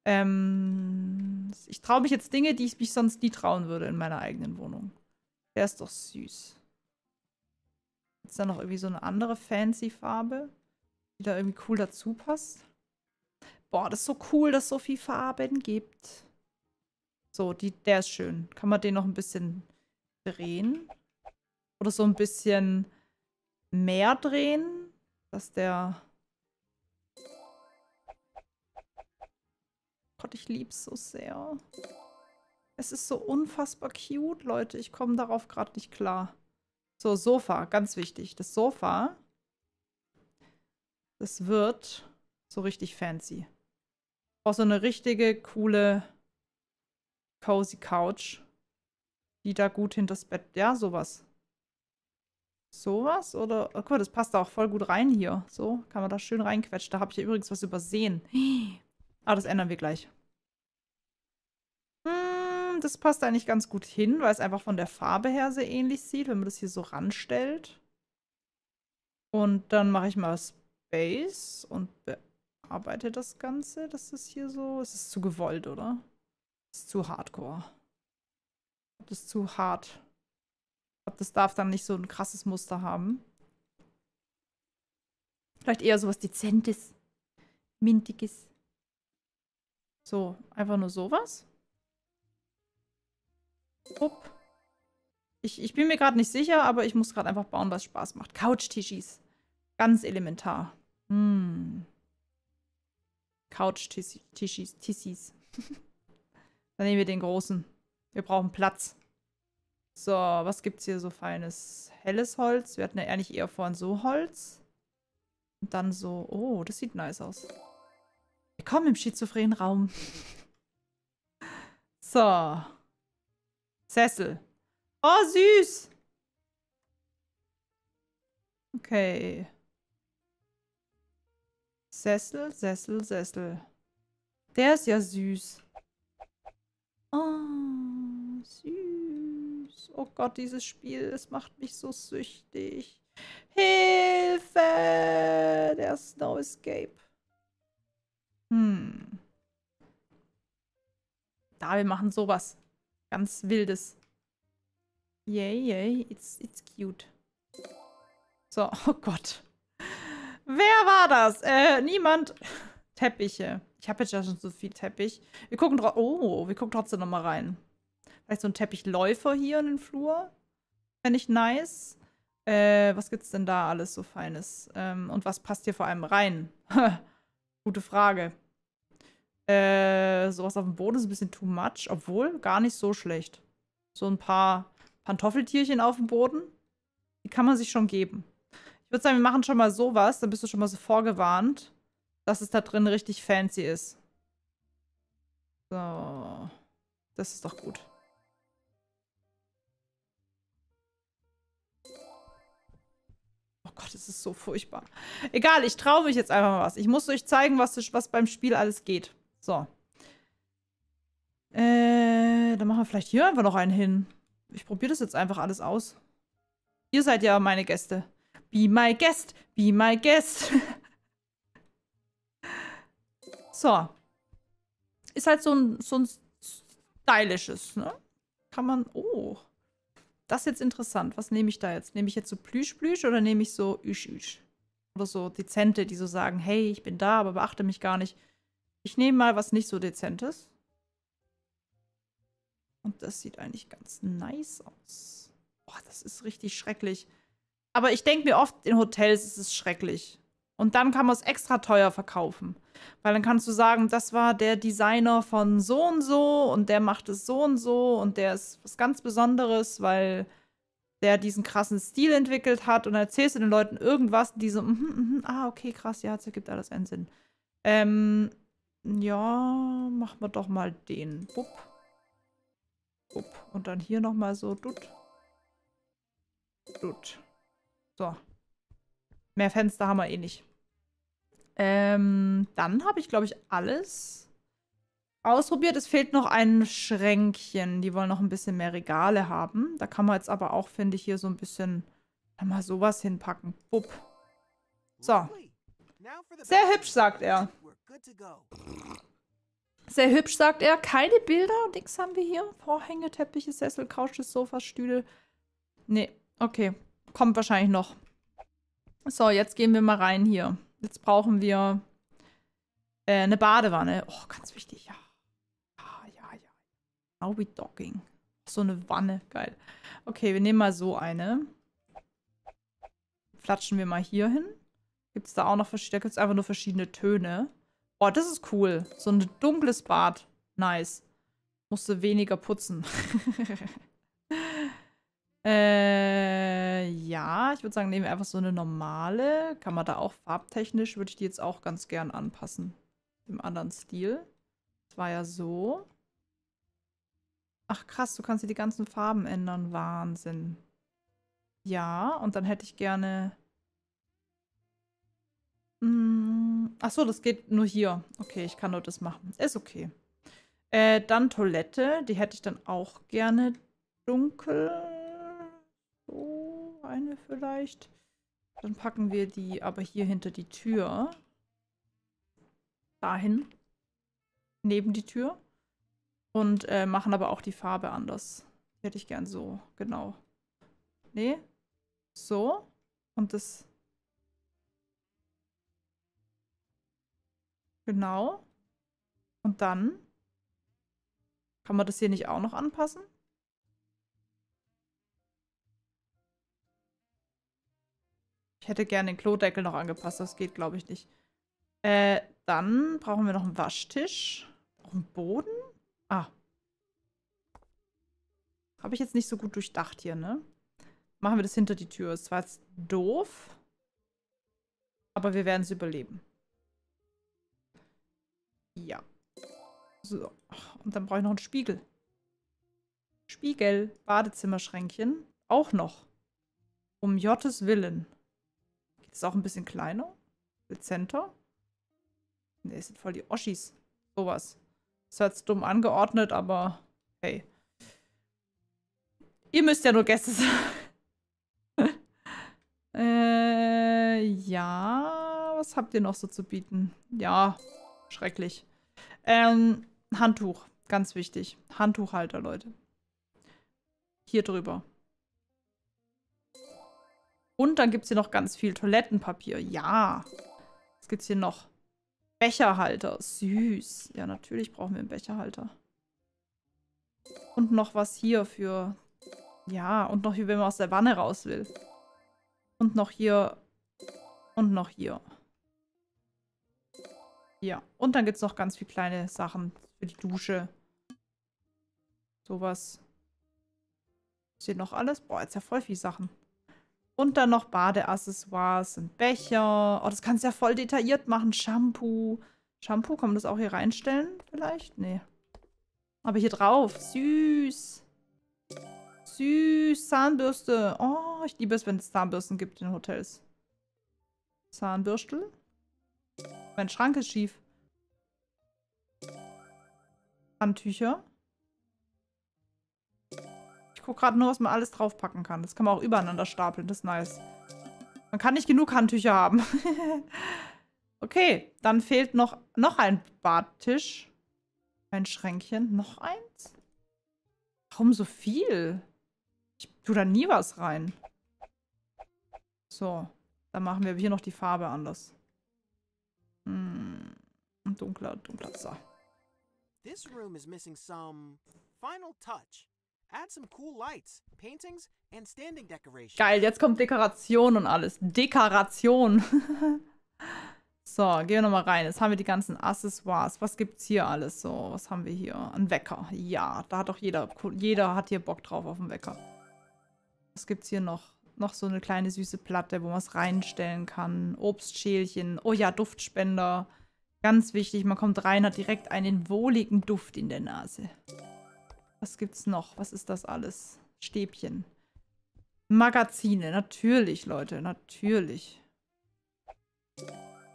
Ähm, ich traue mich jetzt Dinge, die ich mich sonst nie trauen würde in meiner eigenen Wohnung. Der ist doch süß. Ist da noch irgendwie so eine andere fancy Farbe? die da irgendwie cool dazu passt. Boah, das ist so cool, dass es so viel Farben gibt. So, die, der ist schön. Kann man den noch ein bisschen drehen? Oder so ein bisschen mehr drehen, dass der... Gott, ich lieb's so sehr. Es ist so unfassbar cute, Leute. Ich komme darauf gerade nicht klar. So, Sofa, ganz wichtig. Das Sofa das wird so richtig fancy. Auch so eine richtige, coole, cozy Couch, die da gut hinters Bett. Ja, sowas. Sowas? Oder. Oh, guck mal, das passt da auch voll gut rein hier. So, kann man da schön reinquetschen. Da habe ich ja übrigens was übersehen. Ah, das ändern wir gleich. Hm, das passt eigentlich ganz gut hin, weil es einfach von der Farbe her sehr ähnlich sieht, wenn man das hier so ranstellt. Und dann mache ich mal Base und bearbeite das Ganze. Das ist hier so. Es ist zu gewollt, oder? Es ist zu hardcore. Das ist zu hart. Ich glaube, das darf dann nicht so ein krasses Muster haben. Vielleicht eher sowas Dezentes. Mintiges. So, einfach nur sowas. Upp. Ich, ich bin mir gerade nicht sicher, aber ich muss gerade einfach bauen, was Spaß macht. Couch-Tischis. Ganz elementar. Hm. Couch-Tissis. Tissis. Dann nehmen wir den großen. Wir brauchen Platz. So, was gibt's hier so feines? Helles Holz. Wir hatten ja eigentlich eher vorhin so Holz. Und dann so, oh, das sieht nice aus. Willkommen im schizophrenen Raum. so. Sessel. Oh, süß. Okay. Sessel, Sessel, Sessel. Der ist ja süß. Oh, süß. Oh Gott, dieses Spiel, es macht mich so süchtig. Hilfe! Der Snow Escape. Hm. Da, wir machen sowas. Ganz Wildes. Yay, yay, it's, it's cute. So, oh Gott. Wer war das? Äh, niemand. Teppiche. Ich habe jetzt ja schon so viel Teppich. Wir gucken Oh, wir gucken trotzdem noch mal rein. Vielleicht so ein Teppichläufer hier in den Flur. Fände ich nice. Äh, was gibt's denn da alles so Feines? Ähm, und was passt hier vor allem rein? Gute Frage. Äh, sowas auf dem Boden ist ein bisschen too much. Obwohl, gar nicht so schlecht. So ein paar Pantoffeltierchen auf dem Boden. Die kann man sich schon geben. Ich würde sagen, wir machen schon mal sowas, dann bist du schon mal so vorgewarnt, dass es da drin richtig fancy ist. So. Das ist doch gut. das ist so furchtbar. Egal, ich traue mich jetzt einfach mal was. Ich muss euch zeigen, was, was beim Spiel alles geht. So. Äh, dann machen wir vielleicht hier einfach noch einen hin. Ich probiere das jetzt einfach alles aus. Ihr seid ja meine Gäste. Be my guest, be my guest. so. Ist halt so ein, so ein stylisches, ne? Kann man, oh. Das ist jetzt interessant. Was nehme ich da jetzt? Nehme ich jetzt so Plüsch-Plüsch oder nehme ich so Üsch-Üsch? Oder so Dezente, die so sagen, hey, ich bin da, aber beachte mich gar nicht. Ich nehme mal was nicht so Dezentes. Und das sieht eigentlich ganz nice aus. Boah, das ist richtig schrecklich. Aber ich denke mir oft, in Hotels ist es schrecklich. Und dann kann man es extra teuer verkaufen. Weil dann kannst du sagen, das war der Designer von so und so und der macht es so und so und der ist was ganz Besonderes, weil der diesen krassen Stil entwickelt hat und dann erzählst du den Leuten irgendwas, die so, mm -hmm, mm ah, okay, krass, ja, das ergibt alles einen Sinn. Ähm, ja, machen wir doch mal den. Bupp. Bupp. Und dann hier nochmal so, dut. Dut. So. Mehr Fenster haben wir eh nicht. Ähm, dann habe ich, glaube ich, alles ausprobiert. Es fehlt noch ein Schränkchen. Die wollen noch ein bisschen mehr Regale haben. Da kann man jetzt aber auch, finde ich, hier so ein bisschen mal sowas hinpacken. Bupp. So. Sehr hübsch, sagt er. Sehr hübsch, sagt er. Keine Bilder. Nix haben wir hier. Vorhänge, Teppiche, Sessel, Couches, Sofas, Stühle. Nee, okay. Kommt wahrscheinlich noch. So, jetzt gehen wir mal rein hier. Jetzt brauchen wir äh, eine Badewanne. Oh, ganz wichtig, ja. Ja, ja, ja. Now we talking. So eine Wanne, geil. Okay, wir nehmen mal so eine. Flatschen wir mal hier hin. Gibt es da auch noch verschiedene, da gibt es einfach nur verschiedene Töne. Oh, das ist cool. So ein dunkles Bad. Nice. Musste weniger putzen. Äh, ja, ich würde sagen, nehmen wir einfach so eine normale. Kann man da auch farbtechnisch, würde ich die jetzt auch ganz gern anpassen. Im anderen Stil. Das war ja so. Ach krass, du kannst hier die ganzen Farben ändern. Wahnsinn. Ja, und dann hätte ich gerne... Hm, ach so, das geht nur hier. Okay, ich kann nur das machen. Ist okay. Äh, dann Toilette. Die hätte ich dann auch gerne dunkel so eine vielleicht. Dann packen wir die aber hier hinter die Tür. Dahin. Neben die Tür. Und äh, machen aber auch die Farbe anders. Hätte ich gern so, genau. Nee. So. Und das. Genau. Und dann kann man das hier nicht auch noch anpassen? Ich hätte gerne den Klodeckel noch angepasst. Das geht, glaube ich, nicht. Äh, dann brauchen wir noch einen Waschtisch. Noch einen Boden? Ah. Habe ich jetzt nicht so gut durchdacht hier, ne? Machen wir das hinter die Tür. Ist zwar jetzt doof, aber wir werden es überleben. So. Und dann brauche ich noch einen Spiegel. Spiegel. Badezimmerschränkchen. Auch noch. Um Jottes Willen. Ist auch ein bisschen kleiner. Dezenter. Ne, sind voll die Oschis. Sowas. Ist jetzt dumm angeordnet, aber hey. Ihr müsst ja nur Gäste sein. äh, ja. Was habt ihr noch so zu bieten? Ja, schrecklich. Ähm, Handtuch. Ganz wichtig. Handtuchhalter, Leute. Hier drüber. Und dann gibt es hier noch ganz viel Toilettenpapier. Ja. Was gibt es hier noch? Becherhalter. Süß. Ja, natürlich brauchen wir einen Becherhalter. Und noch was hier für... Ja, und noch hier, wenn man aus der Wanne raus will. Und noch hier. Und noch hier. Ja. Und dann gibt es noch ganz viele kleine Sachen für die Dusche. Sowas. Ist hier noch alles? Boah, jetzt ja voll viele Sachen. Und dann noch Badeaccessoires, ein Becher. Oh, das kannst du ja voll detailliert machen. Shampoo. Shampoo, kann man das auch hier reinstellen vielleicht? Nee. Aber hier drauf. Süß. Süß. Zahnbürste. Oh, ich liebe es, wenn es Zahnbürsten gibt in Hotels. Zahnbürstel. Mein Schrank ist schief. Handtücher. Ich gucke gerade nur, was man alles draufpacken kann. Das kann man auch übereinander stapeln. Das ist nice. Man kann nicht genug Handtücher haben. okay, dann fehlt noch, noch ein Badtisch. Ein Schränkchen. Noch eins? Warum so viel? Ich tue da nie was rein. So, dann machen wir hier noch die Farbe anders. Hm, dunkler, dunkler. So. This room is missing some final touch. Add some cool lights, paintings and standing decorations. Geil, jetzt kommt Dekoration und alles. Dekoration. so, gehen wir nochmal rein. Jetzt haben wir die ganzen Accessoires. Was gibt's hier alles so? Was haben wir hier? Ein Wecker. Ja, da hat doch jeder, jeder hat hier Bock drauf auf einen Wecker. Was gibt's hier noch? Noch so eine kleine süße Platte, wo man es reinstellen kann. Obstschälchen. Oh ja, Duftspender. Ganz wichtig, man kommt rein, hat direkt einen wohligen Duft in der Nase. Was gibt's noch? Was ist das alles? Stäbchen. Magazine, natürlich, Leute, natürlich.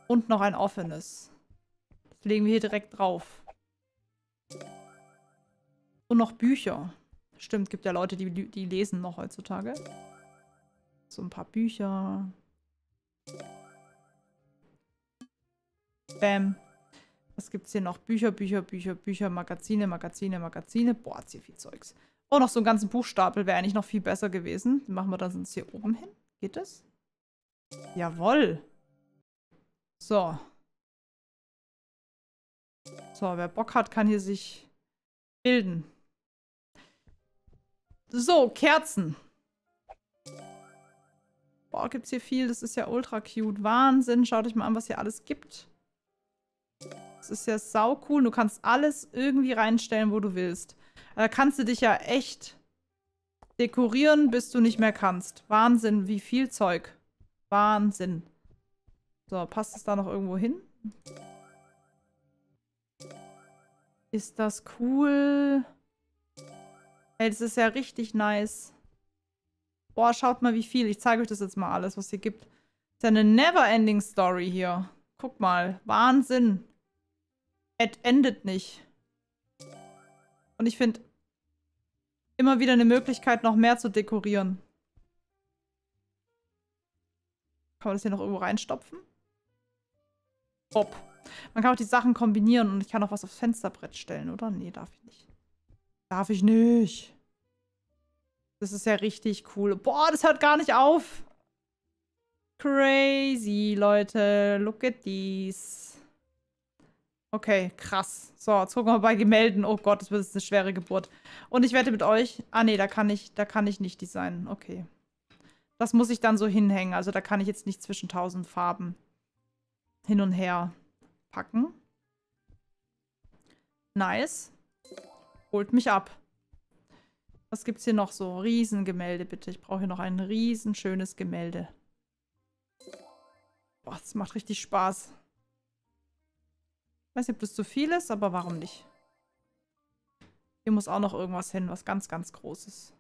Und noch ein offenes. Das legen wir hier direkt drauf. Und noch Bücher. Stimmt, gibt ja Leute, die, die lesen noch heutzutage. So ein paar Bücher. Bam. Was gibt's hier noch? Bücher, Bücher, Bücher, Bücher, Magazine, Magazine, Magazine. Boah, hat's hier viel Zeugs. Oh, noch so einen ganzen Buchstapel wäre eigentlich noch viel besser gewesen. Den machen wir dann sonst hier oben hin. Geht das? Jawoll. So. So, wer Bock hat, kann hier sich bilden. So, Kerzen. Boah, gibt's hier viel. Das ist ja ultra cute. Wahnsinn. Schaut euch mal an, was hier alles gibt. Das ist ja sau cool. Du kannst alles irgendwie reinstellen, wo du willst. Da kannst du dich ja echt dekorieren, bis du nicht mehr kannst. Wahnsinn, wie viel Zeug. Wahnsinn. So, passt es da noch irgendwo hin? Ist das cool? Ey, das ist ja richtig nice. Boah, schaut mal, wie viel. Ich zeige euch das jetzt mal alles, was hier gibt. Ist ja eine never-ending Story hier. Guck mal. Wahnsinn. Es endet nicht. Und ich finde immer wieder eine Möglichkeit, noch mehr zu dekorieren. Kann man das hier noch irgendwo reinstopfen? Bob. Man kann auch die Sachen kombinieren und ich kann auch was aufs Fensterbrett stellen, oder? Nee, darf ich nicht. Darf ich nicht. Das ist ja richtig cool. Boah, das hört gar nicht auf. Crazy, Leute. Look at these. Okay, krass. So, jetzt gucken wir bei Gemälden. Oh Gott, das wird eine schwere Geburt. Und ich wette mit euch. Ah, nee, da kann ich, da kann ich nicht designen. Okay. Das muss ich dann so hinhängen. Also da kann ich jetzt nicht zwischen tausend Farben hin und her packen. Nice. Holt mich ab. Was gibt's hier noch so? Riesengemälde, bitte. Ich brauche hier noch ein riesenschönes Gemälde. Boah, das macht richtig Spaß. Weiß nicht, ob das zu viel ist, aber warum nicht? Hier muss auch noch irgendwas hin, was ganz, ganz Großes.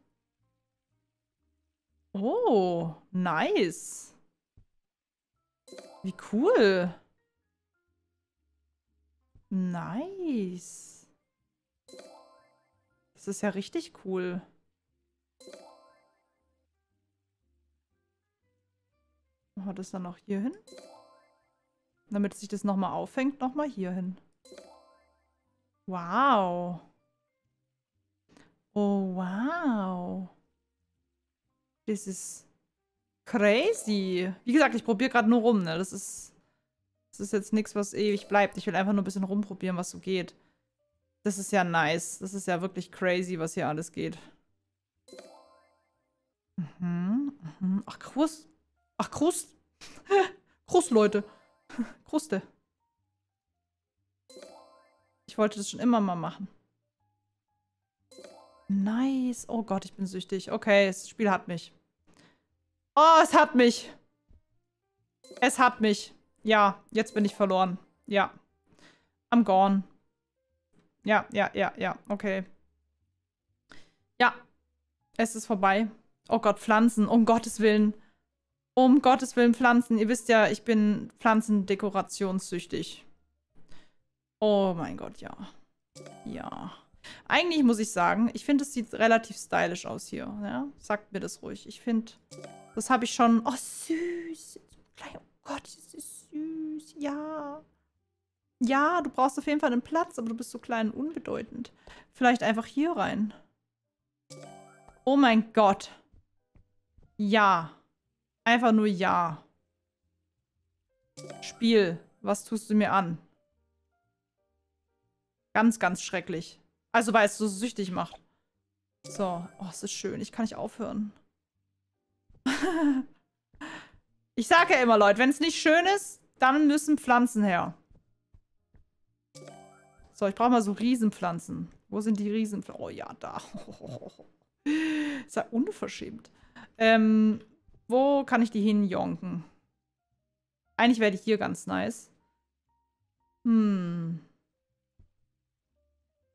Oh, nice. Wie cool. Nice. Das ist ja richtig cool. Machen wir das dann noch hier hin? Damit sich das nochmal auffängt, nochmal hier hin. Wow. Oh, wow. Das ist crazy. Wie gesagt, ich probiere gerade nur rum, ne? Das ist, das ist jetzt nichts, was ewig bleibt. Ich will einfach nur ein bisschen rumprobieren, was so geht. Das ist ja nice. Das ist ja wirklich crazy, was hier alles geht. Mhm, mhm. Ach, Krust. Ach, Krust. Krust, Leute. Kruste. Ich wollte das schon immer mal machen. Nice. Oh Gott, ich bin süchtig. Okay, das Spiel hat mich. Oh, es hat mich. Es hat mich. Ja, jetzt bin ich verloren. Ja. I'm gone. Ja, ja, ja, ja. Okay. Ja. Es ist vorbei. Oh Gott, Pflanzen. Um Gottes Willen. Um Gottes Willen Pflanzen. Ihr wisst ja, ich bin pflanzendekorationssüchtig. Oh mein Gott, ja. Ja. Eigentlich muss ich sagen, ich finde, es sieht relativ stylisch aus hier. Ja? Sagt mir das ruhig. Ich finde, das habe ich schon... Oh, süß. Oh Gott, das ist süß. Ja. Ja, du brauchst auf jeden Fall einen Platz, aber du bist so klein und unbedeutend. Vielleicht einfach hier rein. Oh mein Gott. Ja. Einfach nur ja. Spiel, was tust du mir an? Ganz, ganz schrecklich. Also, weil es so süchtig macht. So. Oh, es ist schön. Ich kann nicht aufhören. ich sage ja immer, Leute, wenn es nicht schön ist, dann müssen Pflanzen her. So, ich brauche mal so Riesenpflanzen. Wo sind die Riesenpflanzen? Oh ja, da. ist ja unverschämt. Ähm, wo kann ich die hinjonken? Eigentlich wäre die hier ganz nice. Hm.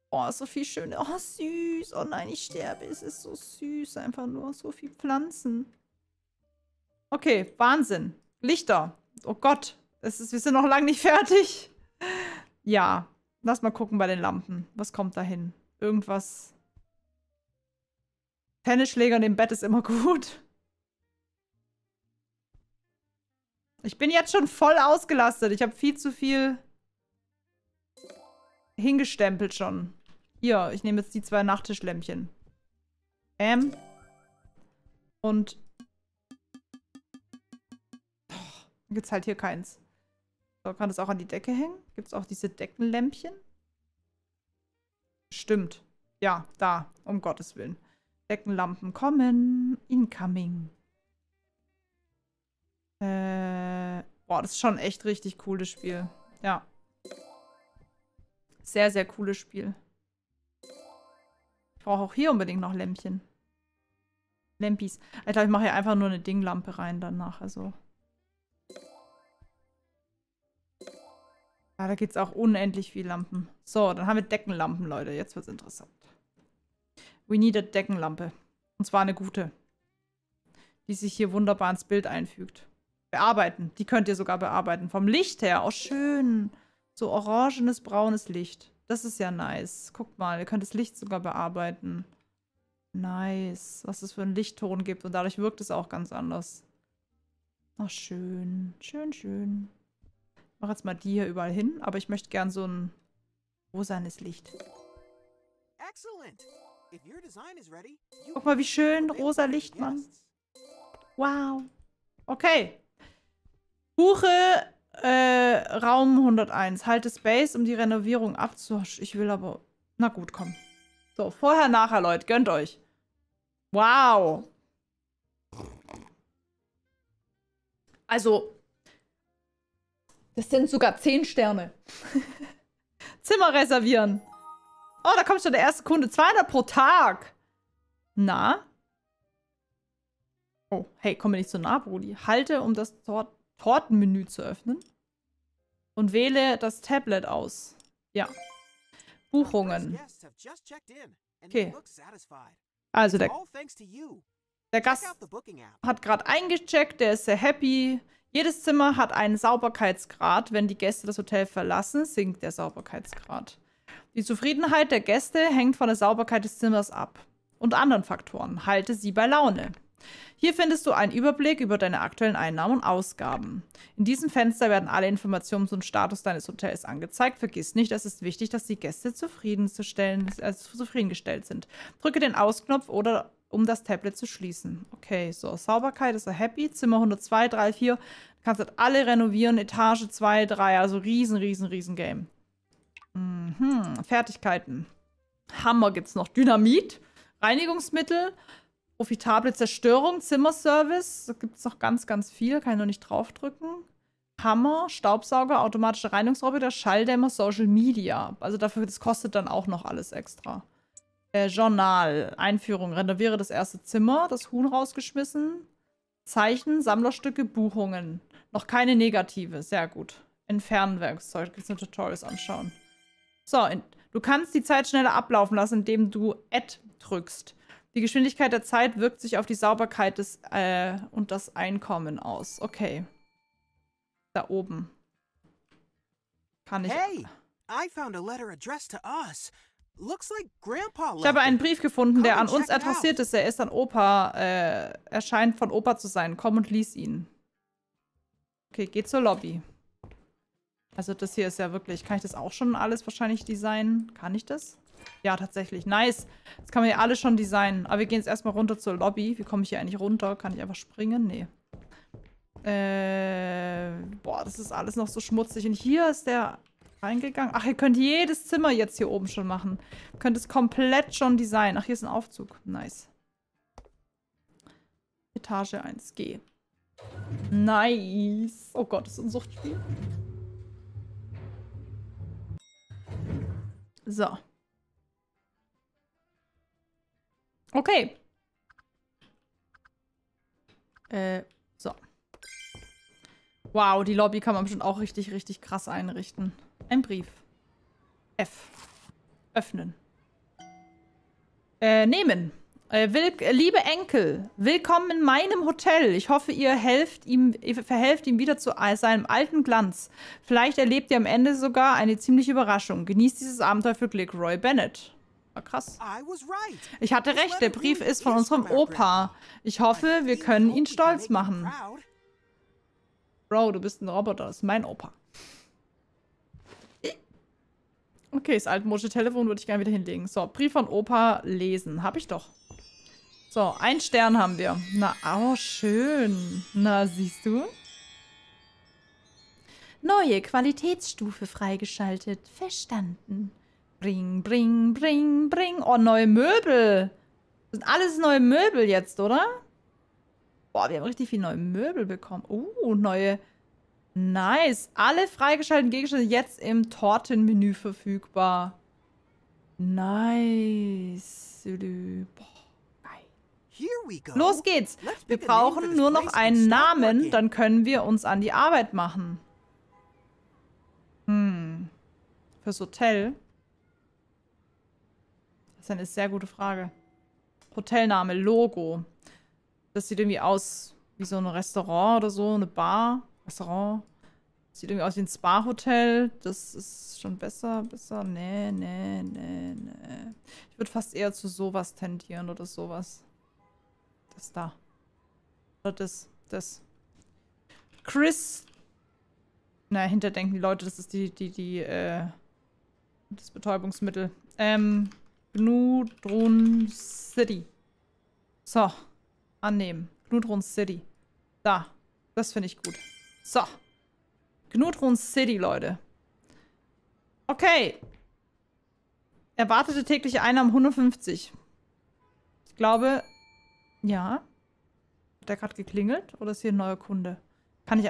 Oh, so viel schöne. Oh, süß. Oh nein, ich sterbe. Es ist so süß. Einfach nur so viel Pflanzen. Okay, Wahnsinn. Lichter. Oh Gott. Es ist, wir sind noch lange nicht fertig. Ja. Lass mal gucken bei den Lampen. Was kommt da hin? Irgendwas. Tennisschläger im Bett ist immer gut. Ich bin jetzt schon voll ausgelastet. Ich habe viel zu viel hingestempelt schon. Hier, ich nehme jetzt die zwei Nachttischlämpchen. Ähm. Und. Oh, gibt es halt hier keins. So, kann das auch an die Decke hängen? Gibt es auch diese Deckenlämpchen? Stimmt. Ja, da. Um Gottes Willen. Deckenlampen kommen. Incoming. Äh. Boah, das ist schon echt richtig cooles Spiel. Ja. Sehr, sehr cooles Spiel. Ich brauche auch hier unbedingt noch Lämpchen. Lampis. Ich glaube, ich mache hier einfach nur eine Dinglampe rein danach. Also. Ja, da gibt es auch unendlich viele Lampen. So, dann haben wir Deckenlampen, Leute. Jetzt wird es interessant. We need a Deckenlampe. Und zwar eine gute. Die sich hier wunderbar ins Bild einfügt. Bearbeiten. Die könnt ihr sogar bearbeiten. Vom Licht her. Oh, schön. So orangenes, braunes Licht. Das ist ja nice. Guckt mal, ihr könnt das Licht sogar bearbeiten. Nice. Was es für einen Lichtton gibt. Und dadurch wirkt es auch ganz anders. Ach, schön. Schön, schön. Mache jetzt mal die hier überall hin. Aber ich möchte gern so ein rosanes Licht. Guck mal, wie schön rosa Licht, Mann. Wow. Okay. Buche äh, Raum 101. Halte Space, um die Renovierung abzuhaschen. Ich will aber... Na gut, komm. So, vorher, nachher, Leute. Gönnt euch. Wow. Also, das sind sogar 10 Sterne. Zimmer reservieren. Oh, da kommt schon der erste Kunde. 200 pro Tag. Na? Oh, hey, komm mir nicht so nah, Brudi. Halte, um das Tor Tortenmenü zu öffnen. Und wähle das Tablet aus. Ja. Buchungen. Okay. Also der, der Gast hat gerade eingecheckt, der ist sehr happy. Jedes Zimmer hat einen Sauberkeitsgrad. Wenn die Gäste das Hotel verlassen, sinkt der Sauberkeitsgrad. Die Zufriedenheit der Gäste hängt von der Sauberkeit des Zimmers ab. Und anderen Faktoren. Halte sie bei Laune. Hier findest du einen Überblick über deine aktuellen Einnahmen und Ausgaben. In diesem Fenster werden alle Informationen zum Status deines Hotels angezeigt. Vergiss nicht, es ist wichtig, dass die Gäste zufriedenzustellen, also zufriedengestellt sind. Drücke den Ausknopf oder um das Tablet zu schließen. Okay, so, Sauberkeit ist er happy. Zimmer 102, 3, 4. Du kannst halt alle renovieren. Etage 2, 3, also riesen, riesen, riesen Game. Mhm, Fertigkeiten. Hammer gibt's noch. Dynamit, Reinigungsmittel, Profitable Zerstörung, Zimmerservice. Da gibt es noch ganz, ganz viel. Kann ich noch nicht draufdrücken. Hammer, Staubsauger, automatische Reinigungsroboter, Schalldämmer, Social Media. Also dafür, das kostet dann auch noch alles extra. Äh, Journal, Einführung, renoviere das erste Zimmer, das Huhn rausgeschmissen. Zeichen, Sammlerstücke, Buchungen. Noch keine negative, sehr gut. Entfernwerkzeug, kannst du Tutorials anschauen. So, in, du kannst die Zeit schneller ablaufen lassen, indem du Add drückst. Die Geschwindigkeit der Zeit wirkt sich auf die Sauberkeit des äh, und das Einkommen aus. Okay. Da oben. Kann ich. Hey, I found a letter addressed to us. Ich habe einen. Brief gefunden, der an uns adressiert ist. Er ist an Opa, äh, er scheint von Opa zu sein. Komm und lies ihn. Okay, geh zur Lobby. Also das hier ist ja wirklich, kann ich das auch schon alles wahrscheinlich designen? Kann ich das? Ja, tatsächlich. Nice. Das kann man ja alles schon designen. Aber wir gehen jetzt erstmal runter zur Lobby. Wie komme ich hier eigentlich runter? Kann ich einfach springen? Nee. Äh, boah, das ist alles noch so schmutzig. Und hier ist der reingegangen. Ach, ihr könnt jedes Zimmer jetzt hier oben schon machen. Ihr könnt es komplett schon designen. Ach, hier ist ein Aufzug. Nice. Etage 1G. Nice. Oh Gott, ist ein Suchtspiel. So. Okay. Äh, so. Wow, die Lobby kann man bestimmt auch richtig, richtig krass einrichten. Ein Brief. F. Öffnen. Äh, nehmen. Äh, will, äh, liebe Enkel, willkommen in meinem Hotel. Ich hoffe, ihr helft ihm, ihr verhelft ihm wieder zu seinem alten Glanz. Vielleicht erlebt ihr am Ende sogar eine ziemliche Überraschung. Genießt dieses Abenteuer für Glück, Roy Bennett. War krass. Was right. Ich hatte recht, der Brief ist von unserem Opa. Ich hoffe, wir können ihn stolz machen. Bro, du bist ein Roboter. Das ist mein Opa. Okay, das altmodische Telefon würde ich gerne wieder hinlegen. So, Brief von Opa lesen. Hab ich doch. So, ein Stern haben wir. Na, oh, schön. Na, siehst du? Neue Qualitätsstufe freigeschaltet. Verstanden. Bring, bring, bring, bring. Oh, neue Möbel. Das sind alles neue Möbel jetzt, oder? Boah, wir haben richtig viel neue Möbel bekommen. Uh, neue. Nice. Alle freigeschalteten Gegenstände jetzt im Tortenmenü verfügbar. Nice. Boah. Los geht's. Wir brauchen nur noch einen Namen, dann können wir uns an die Arbeit machen. Hm. Fürs Hotel? Das ist eine sehr gute Frage. Hotelname, Logo. Das sieht irgendwie aus wie so ein Restaurant oder so, eine Bar. Restaurant. Sieht irgendwie aus wie ein Spa-Hotel. Das ist schon besser, besser. Nee, nee, nee, nee. Ich würde fast eher zu sowas tendieren oder sowas. Das da. Oder das, das. Chris. Na, hinterdenken die Leute, das ist die, die, die, äh, das Betäubungsmittel. Ähm, Gnudrun City. So. Annehmen. Gnudrun City. Da. Das finde ich gut. So. Gnudrun City, Leute. Okay. Erwartete tägliche Einnahmen 150. Ich glaube, ja. Hat der gerade geklingelt? Oder ist hier ein neuer Kunde? Kann ich...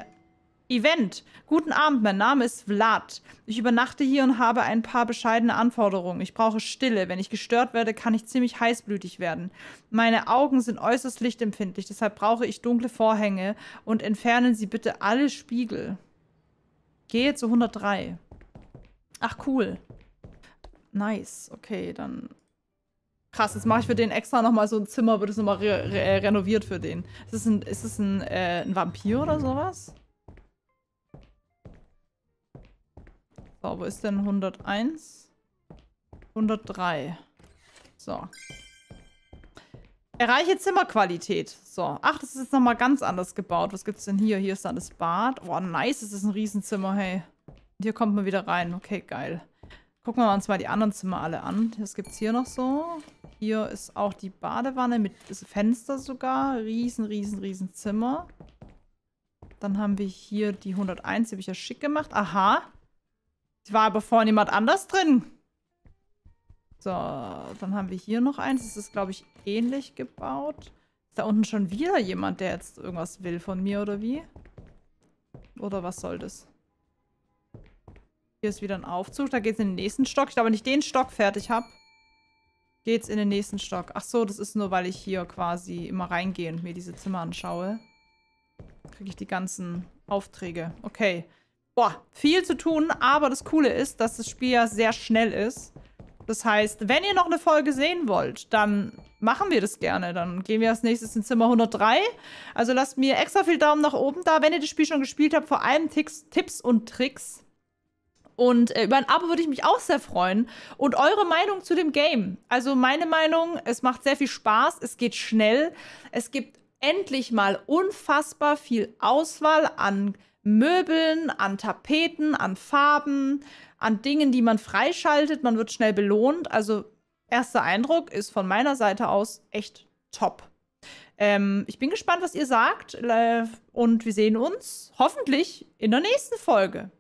Event. Guten Abend, mein Name ist Vlad. Ich übernachte hier und habe ein paar bescheidene Anforderungen. Ich brauche Stille. Wenn ich gestört werde, kann ich ziemlich heißblütig werden. Meine Augen sind äußerst lichtempfindlich, deshalb brauche ich dunkle Vorhänge und entfernen Sie bitte alle Spiegel. Gehe zu 103. Ach, cool. Nice. Okay, dann Krass, jetzt mache ich für den extra nochmal so ein Zimmer, wird es nochmal re re renoviert für den. Ist es ein, ist es ein, äh, ein Vampir oder sowas? So, wo ist denn 101? 103. So. Erreiche Zimmerqualität. So. Ach, das ist jetzt nochmal ganz anders gebaut. Was gibt's denn hier? Hier ist dann das Bad. Oh, nice. Das ist ein Riesenzimmer, hey. Und hier kommt man wieder rein. Okay, geil. Gucken wir uns mal die anderen Zimmer alle an. Was gibt's hier noch so? Hier ist auch die Badewanne mit Fenster sogar. Riesen, riesen, riesen Zimmer. Dann haben wir hier die 101. Die habe ich ja schick gemacht. Aha. Die war aber vorhin jemand anders drin. So, dann haben wir hier noch eins. Das ist, glaube ich, ähnlich gebaut. Ist da unten schon wieder jemand, der jetzt irgendwas will von mir, oder wie? Oder was soll das? Hier ist wieder ein Aufzug. Da geht es in den nächsten Stock. Ich glaube, wenn ich den Stock fertig habe, geht es in den nächsten Stock. Ach so, das ist nur, weil ich hier quasi immer reingehe und mir diese Zimmer anschaue. Kriege ich die ganzen Aufträge. Okay. Boah, viel zu tun, aber das Coole ist, dass das Spiel ja sehr schnell ist. Das heißt, wenn ihr noch eine Folge sehen wollt, dann machen wir das gerne. Dann gehen wir als nächstes in Zimmer 103. Also lasst mir extra viel Daumen nach oben da, wenn ihr das Spiel schon gespielt habt. Vor allem Ticks, Tipps und Tricks. Und äh, über ein Abo würde ich mich auch sehr freuen. Und eure Meinung zu dem Game. Also meine Meinung, es macht sehr viel Spaß, es geht schnell. Es gibt endlich mal unfassbar viel Auswahl an Möbeln, an Tapeten, an Farben, an Dingen, die man freischaltet. Man wird schnell belohnt. Also erster Eindruck ist von meiner Seite aus echt top. Ähm, ich bin gespannt, was ihr sagt. Äh, und wir sehen uns hoffentlich in der nächsten Folge.